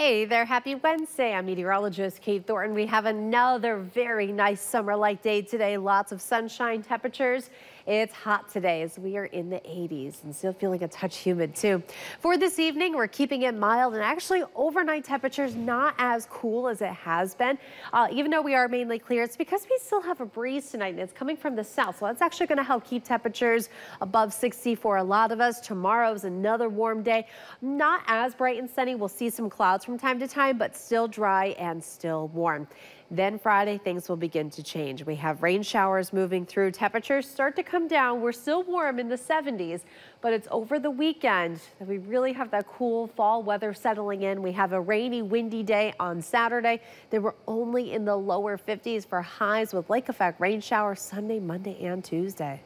Hey there, happy Wednesday. I'm meteorologist Kate Thornton. We have another very nice summer-like day today. Lots of sunshine temperatures. It's hot today as we are in the 80s and still feeling a touch humid too. For this evening, we're keeping it mild and actually overnight temperatures not as cool as it has been. Uh, even though we are mainly clear, it's because we still have a breeze tonight and it's coming from the south. So that's actually going to help keep temperatures above 60 for a lot of us. Tomorrow's another warm day. Not as bright and sunny. We'll see some clouds from time to time, but still dry and still warm. Then Friday, things will begin to change. We have rain showers moving through. Temperatures start to come down. We're still warm in the 70s, but it's over the weekend that we really have that cool fall weather settling in. We have a rainy, windy day on Saturday. They were only in the lower 50s for highs with lake effect rain showers Sunday, Monday, and Tuesday.